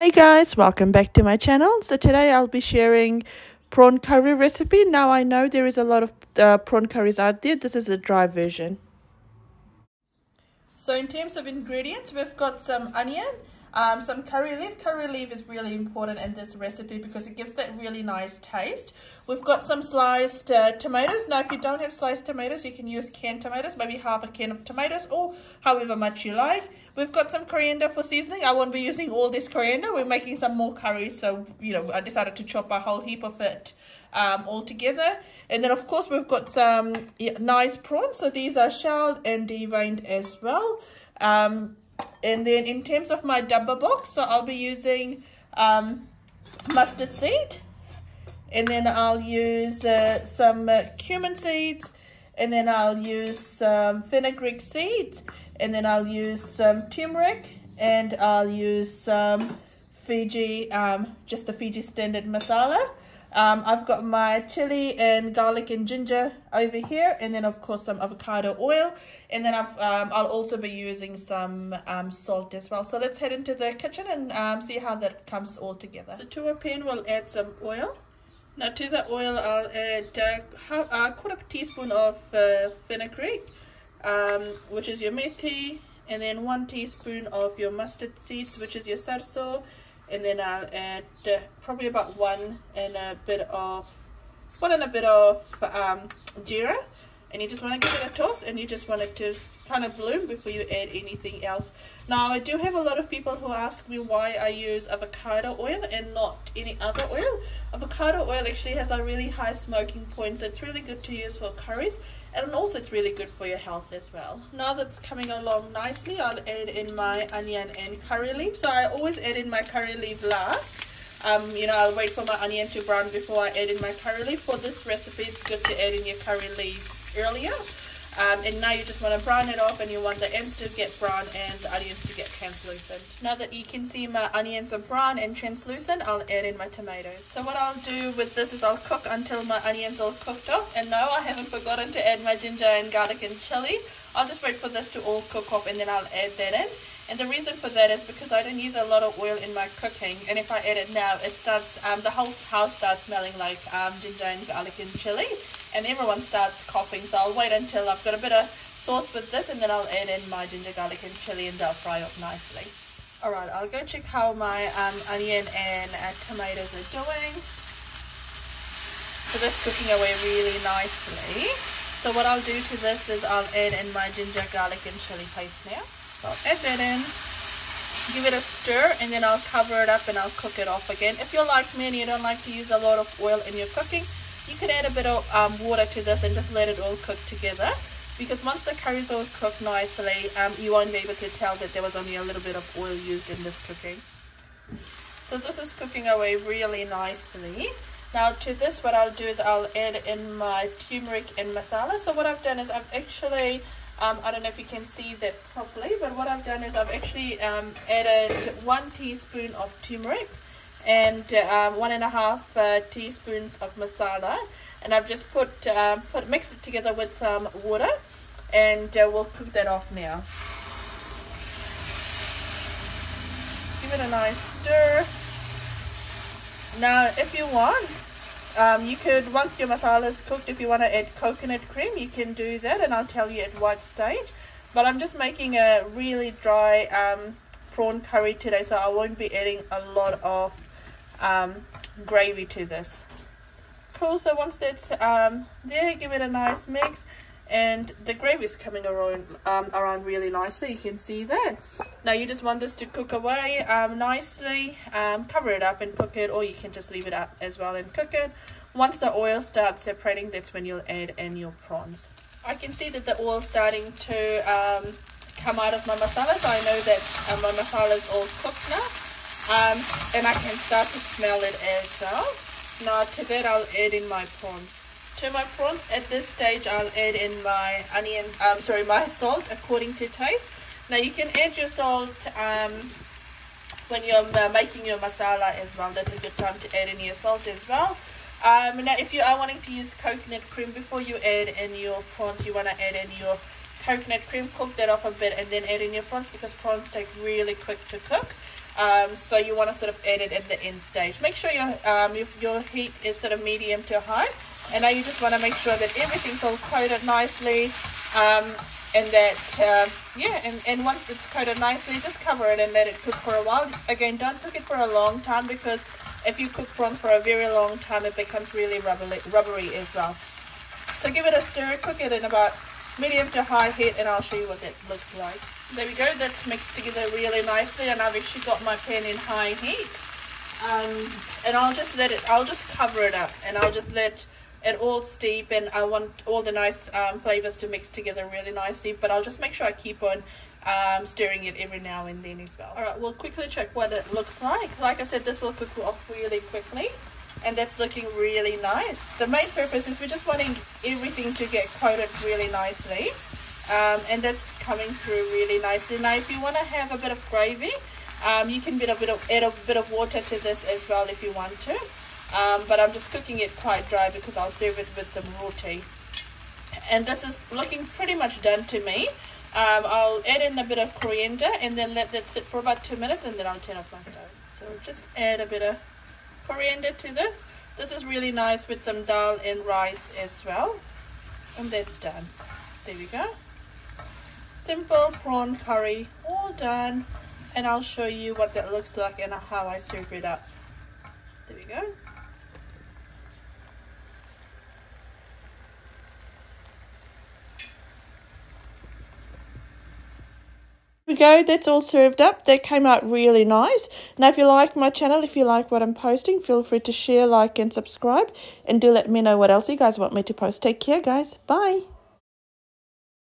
Hey guys, welcome back to my channel. So today I'll be sharing prawn curry recipe. Now I know there is a lot of uh, prawn curries out there. This is a dry version. So in terms of ingredients, we've got some onion, um, some curry leaf. Curry leaf is really important in this recipe because it gives that really nice taste. We've got some sliced uh, tomatoes. Now, if you don't have sliced tomatoes, you can use canned tomatoes, maybe half a can of tomatoes or however much you like. We've got some coriander for seasoning. I won't be using all this coriander. We're making some more curry, so, you know, I decided to chop a whole heap of it um, all together. And then, of course, we've got some nice prawns. So these are shelled and deveined as well. Um, and then in terms of my dabba box, so I'll be using um, mustard seed. And then I'll use uh, some uh, cumin seeds. And then I'll use some fenugreek seeds. And then I'll use some turmeric. And I'll use some Fiji, um, just the Fiji standard masala. Um, I've got my chili and garlic and ginger over here and then of course some avocado oil and then I've, um, I'll also be using some um, salt as well. So let's head into the kitchen and um, see how that comes all together. So to a pan we'll add some oil. Now to the oil I'll add uh, a quarter teaspoon of uh, fenugreek um, which is your methi and then one teaspoon of your mustard seeds which is your sarso and then I'll add uh, probably about one and a bit of one and a bit of um, jeera. And you just want to give it a toss and you just want it to kind of bloom before you add anything else now I do have a lot of people who ask me why I use avocado oil and not any other oil avocado oil actually has a really high smoking point so it's really good to use for curries and also it's really good for your health as well. Now that's coming along nicely, I'll add in my onion and curry leaf. So I always add in my curry leaf last. Um, you know, I'll wait for my onion to brown before I add in my curry leaf. For this recipe, it's good to add in your curry leaf earlier. Um, and now you just want to brown it off and you want the ends to get brown and the onions to get translucent. Now that you can see my onions are brown and translucent, I'll add in my tomatoes. So what I'll do with this is I'll cook until my onions are cooked off. And no, I haven't forgotten to add my ginger and garlic and chili. I'll just wait for this to all cook off and then I'll add that in. And the reason for that is because I don't use a lot of oil in my cooking. And if I add it now, it starts, um, the whole house starts smelling like um, ginger and garlic and chili. And everyone starts coughing. So I'll wait until I've got a bit of sauce with this. And then I'll add in my ginger, garlic and chili and they'll fry up nicely. Alright, I'll go check how my um, onion and uh, tomatoes are doing. So that's cooking away really nicely. So what I'll do to this is I'll add in my ginger, garlic and chili paste now. So I'll add that in, give it a stir, and then I'll cover it up and I'll cook it off again. If you're like me and you don't like to use a lot of oil in your cooking, you could add a bit of um, water to this and just let it all cook together. Because once the curry's all cooked nicely, um, you won't be able to tell that there was only a little bit of oil used in this cooking. So this is cooking away really nicely. Now to this what I'll do is I'll add in my turmeric and masala. So what I've done is I've actually um, I don't know if you can see that properly, but what I've done is I've actually um, added one teaspoon of turmeric and uh, one and a half uh, teaspoons of masala, and I've just put uh, put mixed it together with some water, and uh, we'll cook that off now. Give it a nice stir. Now, if you want, um, you could, once your masala is cooked, if you want to add coconut cream, you can do that, and I'll tell you at what stage. But I'm just making a really dry um, prawn curry today, so I won't be adding a lot of um, gravy to this. Cool, so once that's um, there, give it a nice mix and the gravy is coming around um, around really nicely you can see that now you just want this to cook away um, nicely um, cover it up and cook it or you can just leave it up as well and cook it. Once the oil starts separating that's when you'll add in your prawns. I can see that the oil is starting to um, come out of my masala so I know that uh, my masala is all cooked now. Um, and I can start to smell it as well. Now to that I'll add in my prawns to my prawns. At this stage I'll add in my onion um sorry my salt according to taste. Now you can add your salt um when you're uh, making your masala as well. That's a good time to add in your salt as well. Um now if you are wanting to use coconut cream before you add in your prawns you want to add in your coconut cream. Cook that off a bit and then add in your prawns because prawns take really quick to cook. Um, so you want to sort of add it at the end stage. Make sure your, um, if your heat is sort of medium to high. And now you just want to make sure that everything's all coated nicely. Um, and that, uh, yeah, and, and once it's coated nicely, just cover it and let it cook for a while. Again, don't cook it for a long time because if you cook prawns for a very long time, it becomes really rubbery, rubbery as well. So give it a stir, cook it in about medium to high heat, and I'll show you what that looks like. There we go, that's mixed together really nicely, and I've actually got my pan in high heat. Um, and I'll just let it, I'll just cover it up, and I'll just let it all steep, and I want all the nice um, flavors to mix together really nicely, but I'll just make sure I keep on um, stirring it every now and then as well. Alright, we'll quickly check what it looks like. Like I said, this will cook off really quickly and that's looking really nice. The main purpose is we're just wanting everything to get coated really nicely um, and that's coming through really nicely. Now if you want to have a bit of gravy, um, you can a bit of, add a bit of water to this as well if you want to. Um, but I'm just cooking it quite dry because I'll serve it with some roti. And this is looking pretty much done to me. Um, I'll add in a bit of coriander and then let that sit for about two minutes and then I'll turn off my stove. So just add a bit of coriander to this. This is really nice with some dal and rice as well. And that's done. There we go. Simple prawn curry, all done. And I'll show you what that looks like and how I serve it up. There we go. Go that's all served up. That came out really nice. Now if you like my channel if you like what i'm posting feel free to share like and subscribe. And do let me know what else you guys want me to post. Take care guys. Bye